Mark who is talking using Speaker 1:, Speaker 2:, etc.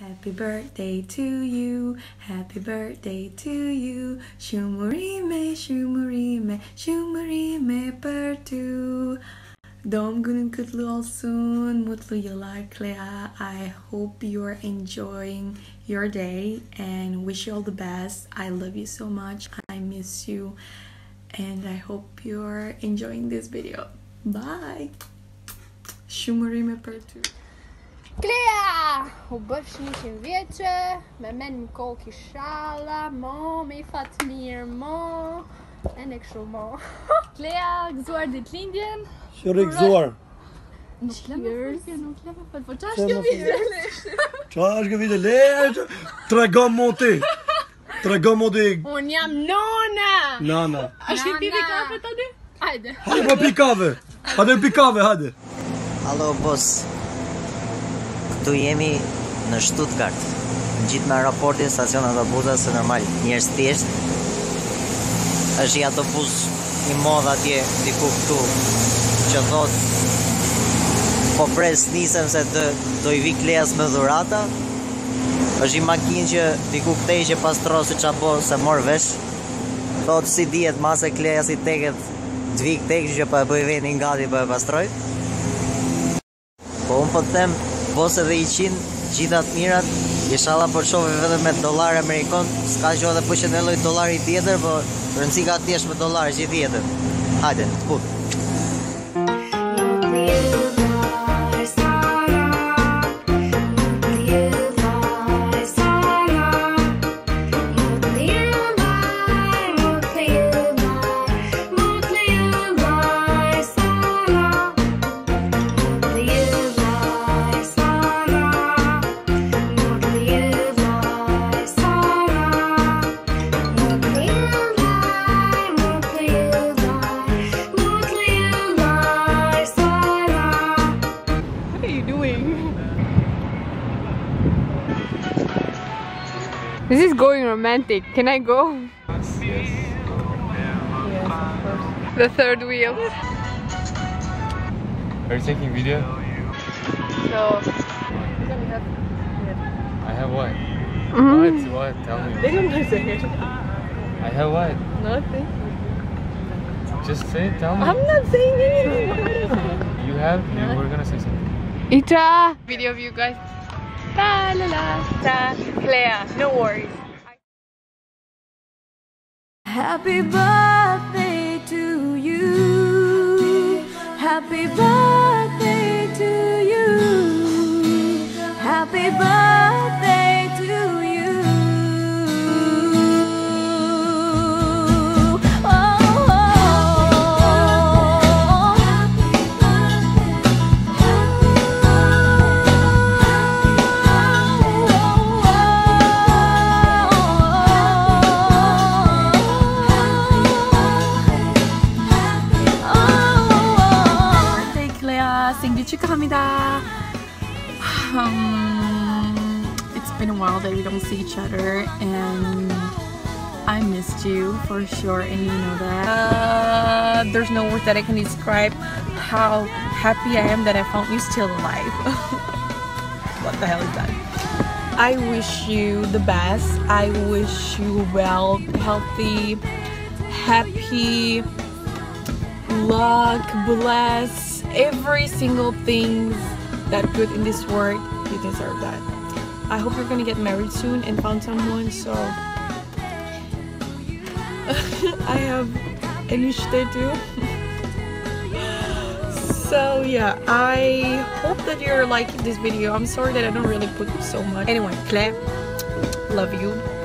Speaker 1: Happy birthday to you, happy birthday to you Shumurime, shumurime, shumurime për ty Doğum günün kutlu olsun, mutlu yıllar Klea. I hope you're enjoying your day and wish you all the best. I love you so much, I miss you and I hope you're enjoying this video. Bye! Shumurime për ty
Speaker 2: Klea! U bësh një qimë vjeqe, me men në kohë kishala, mo, me i fatë mirë, mo, e në këshu, mo.
Speaker 3: Klea, gëzuar ditë lindjen.
Speaker 4: Që gëzuar?
Speaker 3: Nuk leme fërke, nuk leme fërke, po qa është kjo
Speaker 4: më
Speaker 3: vjeqe?
Speaker 4: Qa është këtë vite? Le, trego mo ti. Trego mo ti.
Speaker 2: Unë jam nona!
Speaker 4: Nana.
Speaker 3: A shi pipi kafe tani?
Speaker 2: Ajde.
Speaker 4: Hajde po pikave. Hajde pikave, hajde.
Speaker 5: Alo, bos. Këtu jemi në Stuttgart. Në gjithë me aeroportin, stacion autobusa, se normal, njerës thjesht. është i autobus i modh atje, diku këtu, që thot, po pres nisem se të, do i vi kleas me dhurata. është i makinë që diku këtej që pastro si qa bo se mor vesh. Thot si dihet mase kleja si teket të vi këtej që po e bëj vendin gati po e pastroj. Po unë po të them, bos edhe i qinë, gjithat mirat, Inshallah po shohë vetëm me dollar amerikan, s'ka gjë edhe po që në lloj dollari tjetër, po rëndësi ka thjesht me dollar gjithë jetën. Hajde, të
Speaker 2: This is going romantic. Can I go? The third wheel.
Speaker 6: Are you taking video?
Speaker 2: So,
Speaker 6: I have what?
Speaker 2: Mhm.
Speaker 6: What? What? Tell me.
Speaker 3: They don't know it.
Speaker 6: I have what?
Speaker 3: Nothing.
Speaker 6: Just say it. Tell me.
Speaker 3: I'm not saying anything. What did I say?
Speaker 6: You have? You were gonna say something.
Speaker 2: Ita! Video of you guys. Ta la la. Ta. Klea. No worries.
Speaker 1: Happy birthday to you. Happy birthday to you. Happy birthday
Speaker 3: Um, it's been a while that we don't see each other, and I missed you for sure, and you know that. Uh, there's no word that I can describe how happy I am that I found you still alive. what the hell is that? I wish you the best. I wish you well, healthy, happy, luck, bless, every single thing that good in this world. You deserve that. I hope you're gonna get married soon and found someone. So I have initiative too. so yeah, I hope that you're liking this video. I'm sorry that I don't really put so much. Anyway, Claire, love you